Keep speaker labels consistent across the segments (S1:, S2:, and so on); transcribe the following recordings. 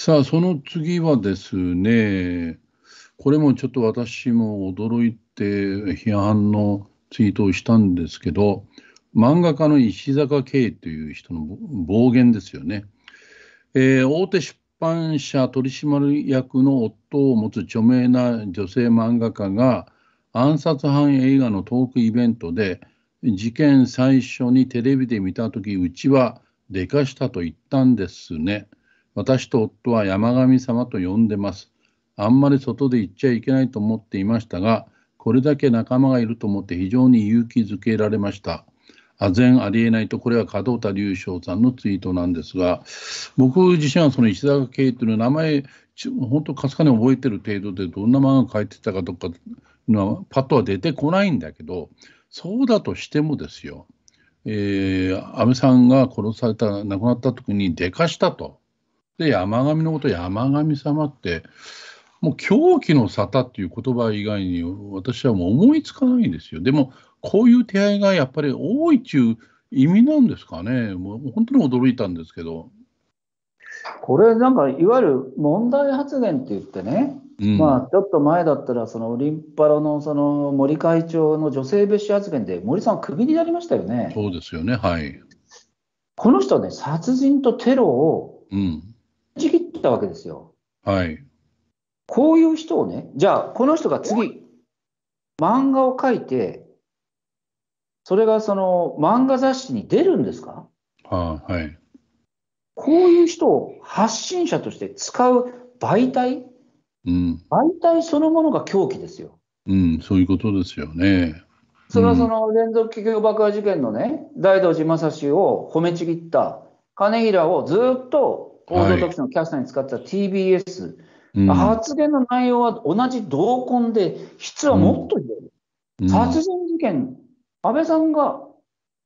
S1: さあ、その次はですね、これもちょっと私も驚いて批判のツイートをしたんですけど、漫画家の石坂慶という人の暴言ですよね。えー、大手出版社取締役の夫を持つ著名な女性漫画家が暗殺犯映画のトークイベントで事件最初にテレビで見た時うちはでかしたと言ったんですね。私と夫は山神様と呼んでます。あんまり外で行っちゃいけないと思っていましたが、これだけ仲間がいると思って非常に勇気づけられました。あ然ありえないと、これは門田隆翔さんのツイートなんですが、僕自身はその石坂慶という名前、本当かすかに覚えてる程度で、どんな漫画描いてたかとかいうのはパッとは出てこないんだけど、そうだとしてもですよ、えー、安倍さんが殺された、亡くなった時にでかしたと。で、山上のこと山上様って、もう狂気の沙汰っていう言葉以外に私はもう思いつかないんですよ。でも、こういう手合いがやっぱり多いっていう意味なんですかね。もう本当に驚いたんですけど。
S2: これなんかいわゆる問題発言って言ってね、うん、まあちょっと前だったらそのオリンパラのその森会長の女性蔑視発言で森さんクビになりましたよね。
S1: そうですよねはい。
S2: この人はね殺人とテロをちぎったわけですよ。
S1: はい。
S2: こういう人をねじゃあこの人が次漫画を描いてそれがその漫画雑誌に出るんですか？
S1: あはい。
S2: こういう人を発信者として使う媒体、
S1: うん、
S2: 媒体そのものが狂気ですよ。
S1: うん、そういうことですよね。
S2: それはその連続企業爆破事件のね、大道寺正史を褒めちぎった金平をずっと報道特集のキャスターに使ってた TBS、はい、発言の内容は同じ同梱で、質はもっとひどい。うん、殺人事件安倍さんが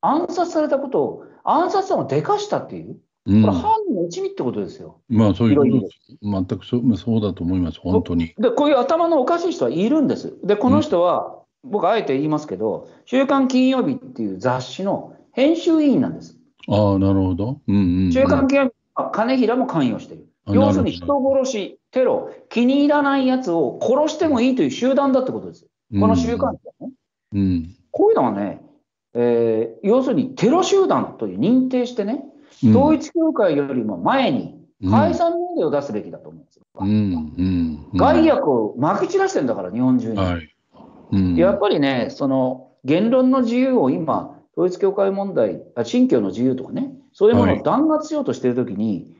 S2: 暗殺されたことを、暗殺さんをでかしたっていう、うん、これ、犯人の一味ってことですよ。
S1: まあ、そういうことです。全くそう,、まあ、そうだと思います、本当に。
S2: で、こういう頭のおかしい人はいるんです。で、この人は、うん、僕、あえて言いますけど、週刊金曜日っていう雑誌の編集委員なんです。
S1: ああ、なるほど。うんうんうん、
S2: 週刊金曜日は金平も関与している。要するに人殺し、テロ、気に入らないやつを殺してもいいという集団だってことです。この週刊誌はね。
S1: うん、
S2: こういうのはね、えー、要するにテロ集団という認定してね、統一教会よりも前に解散命令を出すべきだと思うんですよ。
S1: うんうん
S2: うん、害悪をまき散らしてるんだから、日本中に。はいやっぱりね、その言論の自由を今、統一教会問題、あ信教の自由とかね、そういうものを弾圧しようとしているときに、はい、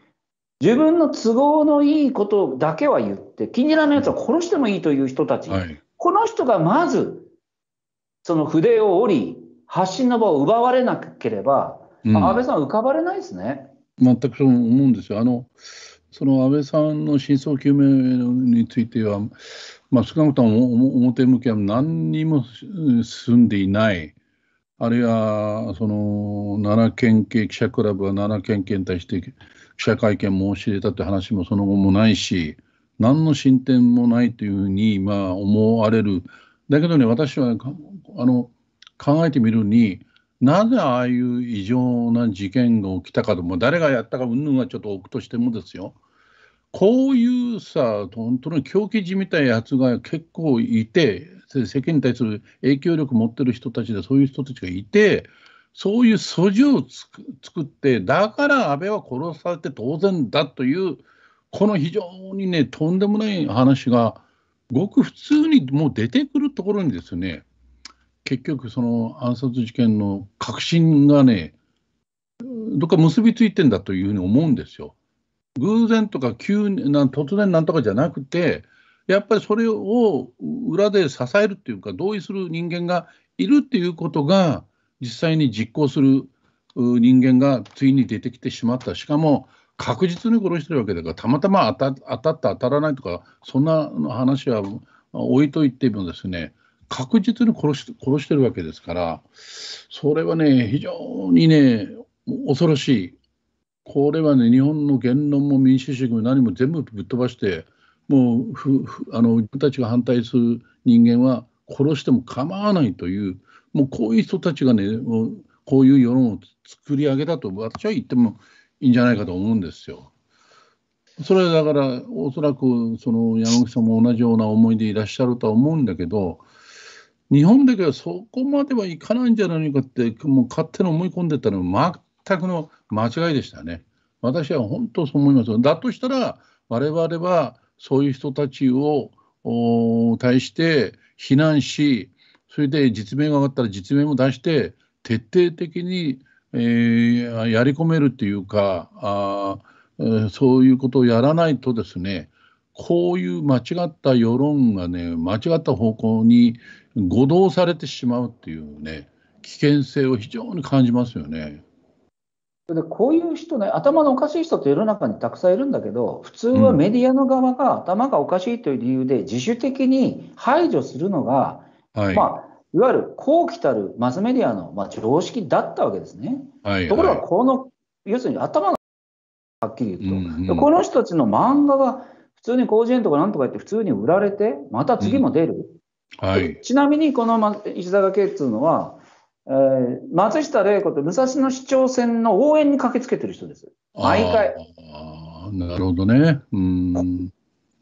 S2: 自分の都合のいいことだけは言って、気に入らないやつは殺してもいいという人たち、はい、この人がまずその筆を折り、発信の場を奪われなければ、うん、安倍さん、浮かばれないですね。
S1: 全くそう思うんですよ。あのその安倍さんの真相究明については、まあ、少なくとも表向きは何にも進んでいない、あるいはその奈良県警記者クラブは奈良県警に対して記者会見申し入れたという話もその後もないし、何の進展もないというふうにまあ思われる。だけどね、私はあの考えてみるに、なぜああいう異常な事件が起きたかと、も誰がやったかうんぬんはちょっと置くとしてもですよ、こういうさ、本当に狂気じみたいやつが結構いて、世間に対する影響力持ってる人たちで、そういう人たちがいて、そういう素地を作って、だから安倍は殺されて当然だという、この非常にね、とんでもない話が、ごく普通にもう出てくるところにですね結局その暗殺事件の確信がねどっか結びついてんだというふうに思うんですよ。偶然とか急に突然なんとかじゃなくてやっぱりそれを裏で支えるっていうか同意する人間がいるっていうことが実際に実行する人間がついに出てきてしまった。しかも確実に殺してるわけだからたまたま当た当たった当たらないとかそんな話は置いといてもですね確実に殺し殺してるわけですからそれはね非常にね恐ろしい。これはね日本の言論も民主主義も何も全部ぶっ飛ばしてもうふあの自分たちが反対する人間は殺しても構わないというもうこういう人たちがねもうこういう世論を作り上げたと私は言ってもいいんじゃないかと思うんですよ。それはだから、おそらくその山口さんも同じような思いでいらっしゃるとは思うんだけど、日本だけはそこまではいかないんじゃないかって、もう勝手に思い込んでたのは全くの間違いでしたね。私は本当そう思います。だとしたら、我々はそういう人たちを対して非難し、それで実名が上がったら実名も出して、徹底的に、えー、やり込めるっていうかあ、そういうことをやらないとですね、こういう間違った世論がね、間違った方向に誤導されてしまうっていうね、危険性を非常に感じますよね。
S2: でこういう人ね、頭のおかしい人って世の中にたくさんいるんだけど、普通はメディアの側が頭がおかしいという理由で自主的に排除するのが、はい、まあ、いわゆる後期たるマスメディアの、まあ、常識だったわけですね。はいはい、ところが、この、要するに頭がはっきり言うと、うんうん、この人たちの漫画が普通に広辞苑とかなんとか言って普通に売られて、また次も出る。うん、はい、ちなみに、この石坂家っていうのは、えー、松下玲子と武蔵野市長選の応援に駆けつけてる人です。毎回。
S1: ああ、なるほどね。うん。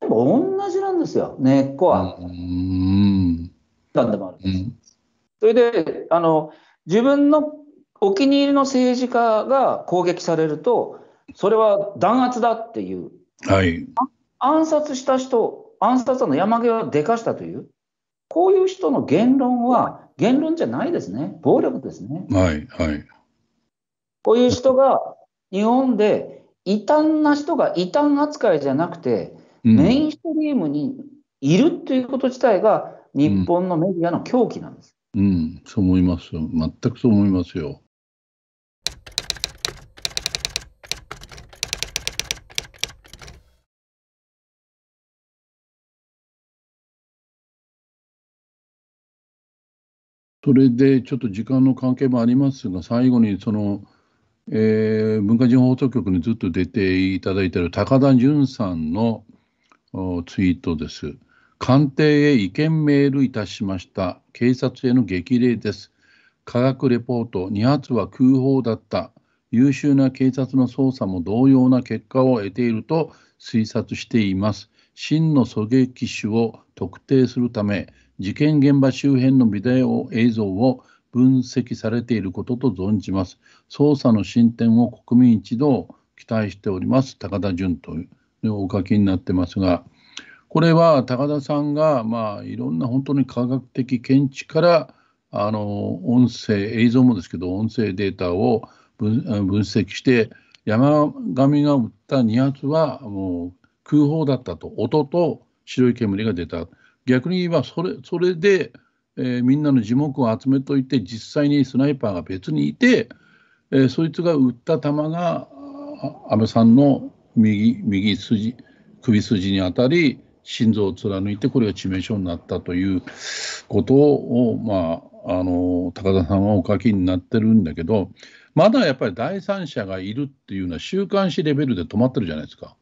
S2: 同じなんですよ、根っこは。うん。なんでもある。うん、それで、あの、自分のお気に入りの政治家が攻撃されると、それは弾圧だっていう。
S1: はい。
S2: 暗殺した人、暗殺の山際をでかしたという。こういう人の言論は言論じゃないですね。暴力ですね。
S1: はい、はい。
S2: こういう人が日本で異端な人が異端扱いじゃなくて、うん、メインストリームにいるっていうこと自体が日本のメディアの狂気なんです。
S1: うん、うん、そう思いますよ。全くそう思いますよ。それでちょっと時間の関係もありますが、最後にその、えー、文化人放送局にずっと出ていただいている高田純さんのツイートです。官邸へ意見メールいたしました。警察への激励です。科学レポート、2発は空砲だった。優秀な警察の捜査も同様な結果を得ていると推察しています。真の狙撃手を特定するため、事件現場周辺のビデオ映像を分析されていることと存じます。捜査の進展を国民一同期待しております。高田純というお書きになってますが、これは高田さんが、まあ、いろんな本当に科学的見地からあの音声、映像もですけど、音声データを分析して、山上が撃った2発はもう空砲だったと、音と白い煙が出た。逆に言えばそれそれで、えー、みんなの耳目を集めといて実際にスナイパーが別にいて、えー、そいつが撃った弾が安倍さんの右右筋首筋に当たり心臓を貫いてこれが致命傷になったということを、まあ、あの高田さんはお書きになってるんだけどまだやっぱり第三者がいるっていうのは週刊誌レベルで止まってるじゃないですか。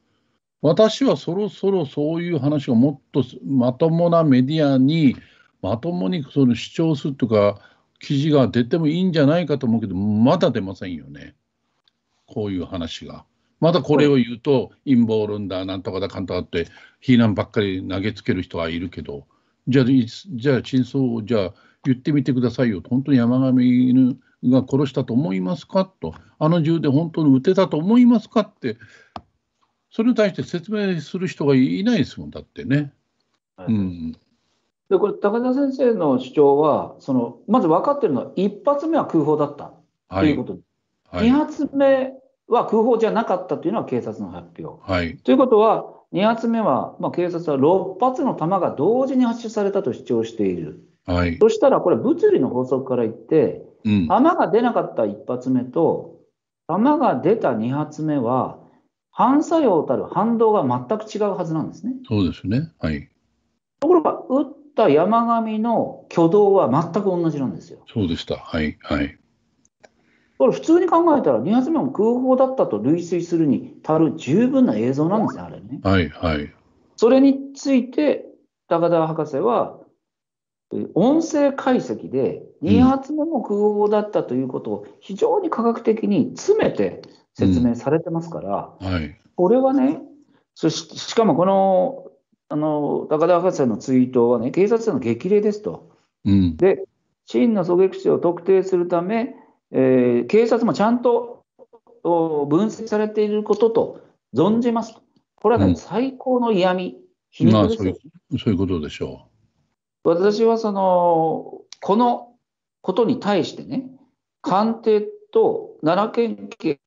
S1: 私はそろそろそういう話をもっとまともなメディアにまともにその主張するとか記事が出てもいいんじゃないかと思うけどまだ出ませんよね。こういう話が。まだこれを言うと陰謀論だなんとかだかんとかって非難ばっかり投げつける人はいるけど。じゃあじゃあ真相をじゃあ言ってみてくださいよ。本当に山上犬が殺したと思いますか？と。あの銃で本当に撃てたと思いますか？ってそれに対して説明する人がいないですもんだってね。
S2: はい、うん、でこれ高田先生の主張はそのまず分かってるのは1発目は空砲だった。ということ。はい、2発目は空砲じゃなかったというのは警察の発表。はい、ということは2発目は、まあ、警察は6発の弾が同時に発射されたと主張している。はい、そしたらこれ物理の法則から言って、うん、弾が出なかった1発目と弾が出た2発目は反作用たる反動が全く違うはずなんですね。
S1: そうですね。はい。
S2: ところが、打った山上の挙動は全く同じなんですよ。
S1: そうでした。はい。はい。
S2: これ普通に考えたら、2発目も空砲だったと類推するに足る十分な映像なんですよ、あれね。
S1: はい。はい。
S2: それについて、高田博士は、音声解析で2発目も空砲だったということを非常に科学的に詰めて説明されてますから、
S1: はい、
S2: これはね、そししかもこのあの高田博士のツイートはね、警察への激励ですと。
S1: うん、
S2: で、真の狙撃手を特定するため、えー、警察もちゃんと分析されていることと存じますと。これはね、うん、最高の嫌味、
S1: 皮肉ですよ、まあ、そういうことでしょ
S2: う。私はその、このことに対してね、官邸と奈良県警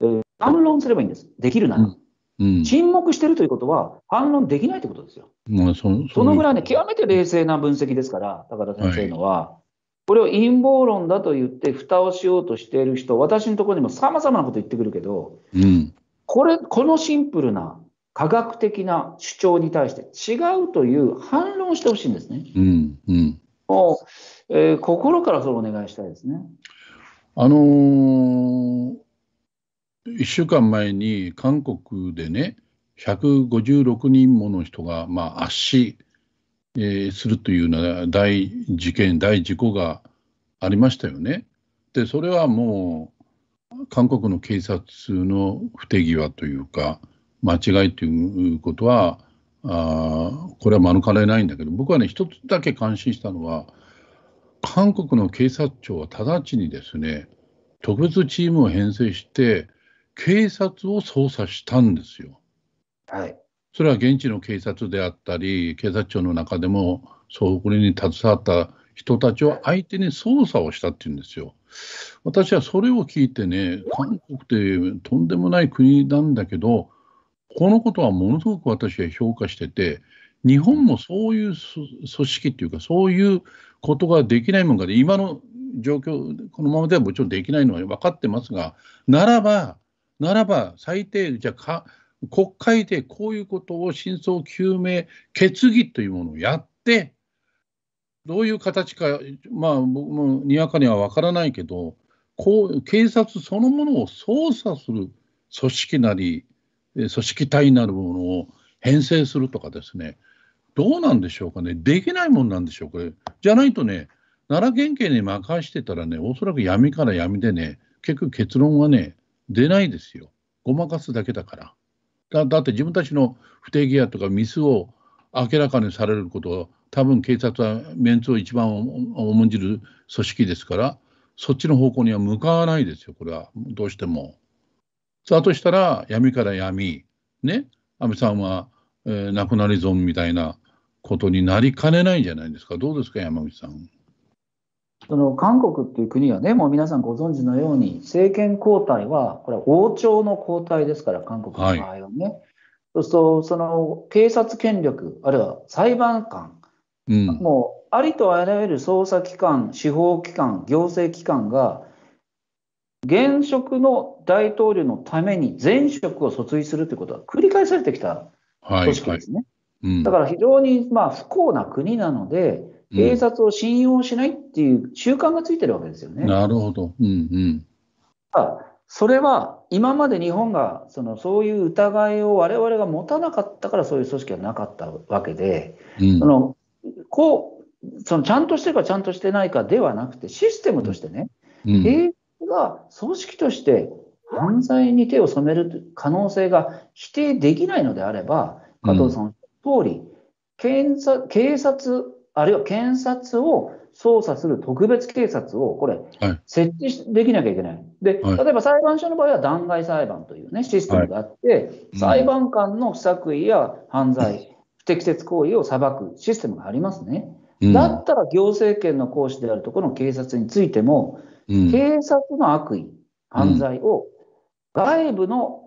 S2: を反論すればいいんです、できるなら。うんうん、沈黙してるということは、反論できないということですよ。
S1: まあ、
S2: そそのぐらいね、極めて冷静な分析ですから、高田先生のは、はい、これを陰謀論だと言って、蓋をしようとしている人、私のところにもさまざまなこと言ってくるけど、
S1: うん、
S2: これ、このシンプルな科学的な主張に対して違うという反論をしてほしいんですね。
S1: うんうん
S2: もう、えー、心からそれをお願いしたいですね。
S1: あのー1週間前に韓国でね156人もの人が、まあ、圧死、えー、するというような大事件大事故がありましたよね。でそれはもう韓国の警察の不手際というか間違いということはあこれは免れないんだけど僕はね一つだけ感心したのは韓国の警察庁は直ちにですね特別チームを編成して警察を捜査したんですよ。
S2: はい、
S1: それは現地の警察であったり、警察庁の中でも、そうこれに携わった人たちを相手に捜査をしたっていうんですよ。私はそれを聞いてね、韓国ってとんでもない国なんだけど、このことはものすごく私は評価してて、日本もそういう組織っていうか、そういうことができないもんかで、今の状況、このままではもちろんできないのは分かってますが、ならば、ならば最低じゃあ国会でこういうことを真相究明決議というものをやってどういう形かまあ僕もにわかには分からないけどこう警察そのものを捜査する組織なり組織体なるものを編成するとかですねどうなんでしょうかねできないもんなんでしょうこれじゃないとね奈良県警に任してたらねおそらく闇から闇でね結局結論はね出ないですよ。ごまかすだけだから。だだって自分たちの不手際とかミスを明らかにされることを多分警察はメンツを一番重んじる組織ですからそっちの方向には向かわないですよこれはどうしても。だとしたら闇から闇ね安倍さんは、えー、亡くなり損みたいなことになりかねないじゃないですかどうですか山口さん。
S2: その韓国っていう国はね、もう皆さんご存知のように、政権交代は、これは王朝の交代ですから、韓国の場合はね。はい、そうすると、その警察権力、あるいは裁判官、うん、もうありとあらゆる捜査機関、司法機関、行政機関が、現職の大統領のために前職を訴追するということは繰り返されてきた組織ですね。はいはいうん、だから非常にまあ不幸な国なので、警察を信用しないっていう習慣がついてるわけですよね。
S1: なるほど。うんうん。
S2: それは今まで日本がそのそういう疑いを我々が持たなかったからそういう組織はなかったわけで、うん、そのこうそのちゃんとしてるかちゃんとしてないかではなくてシステムとしてね、うん、警察が組織として犯罪に手を染める可能性が否定できないのであれば加藤さんの通り、警察警察あるいは検察を捜査する特別警察を、これ、設置できなきゃいけない。で、例えば裁判所の場合は弾劾裁判というね、システムがあって、裁判官の不作為や犯罪、不適切行為を裁くシステムがありますね。だったら行政権の行使であるところの警察についても、警察の悪意、犯罪を外部の、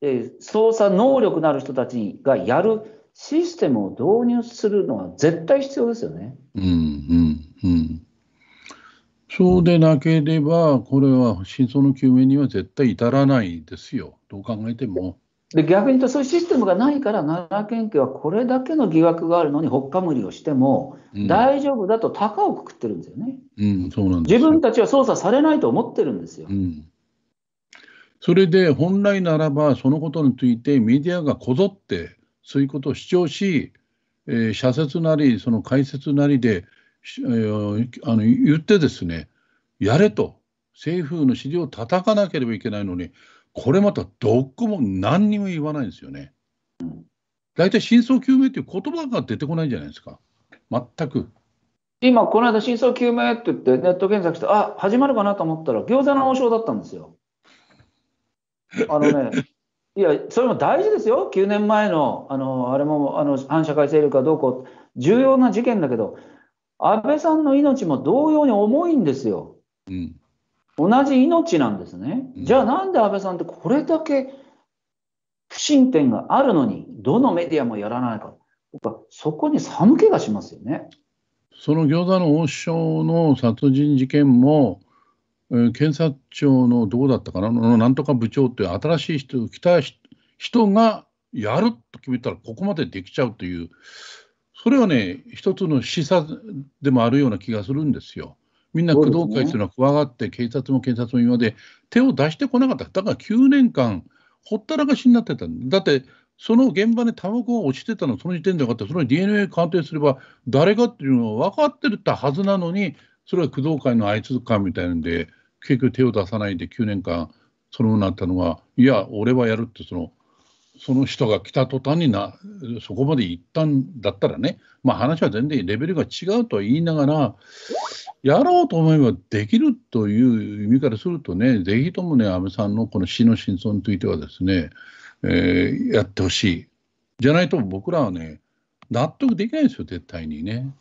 S2: え捜査能力のある人たちがやるシステムを導入するのは絶対必要ですよね。
S1: うんうんうん。そうでなければ、これは真相の究明には絶対至らないですよ、どう考えても。
S2: で逆に言うと、そういうシステムがないから、奈良県警はこれだけの疑惑があるのに、ほっかむりをしても、大丈夫だと高をくくってるんですよね。
S1: うん、そうなん
S2: 自分たちは捜査されないと思ってるんですよ。
S1: うん、それで、本来ならば、そのことについてメディアがこぞってそういうことを主張し、えー、社説なりその解説なりで、えー、あの言ってですねやれと政府の尻を叩かなければいけないのにこれまたどこも何にも言わないんですよね。大体真相究明っていう言葉が出てこないじゃないですか。全く。
S2: 今、この間、真相究明って言って、ネット検索して、あ始まるかなと思ったら、餃子の王将だったんですよ。あのね、いや、それも大事ですよ、9年前の、あのあれもあの反社会勢力かどうこう、重要な事件だけど、安倍さんの命も同様に重いんですよ。うん、同じ命なんですね。じゃあ、なんで安倍さんってこれだけ不進展があるのに、どのメディアもやらないか、僕はそこに寒気がしますよね。
S1: その餃子の王将の殺人事件も、えー、検察庁のどうだったかな、なんとか部長っていう新しい人来た人がやると決めたら、ここまでできちゃうという、それはね、一つの示唆でもあるような気がするんですよ。みんな工藤会というのは怖がって、警察も検察も今まで手を出してこなかった。だから9年間、ほったらかしになってただって、その現場にタバコが落ちてたのその時点で分かって、その DNA 鑑定すれば、誰かっていうのは分かってるってはずなのに、それは工藤会のあいつかみたいなんで、結局手を出さないで9年間、そのようになったのが、いや、俺はやるって、その、その人が来た途端にな、そこまで行ったんだったらね、まあ話は全然レベルが違うとは言いながら、やろうと思えばできるという意味からするとね、ぜひともね、安倍さんのこの死の真相についてはですね、えー、やってほしい。じゃないと僕らはね、納得できないですよ、絶対にね。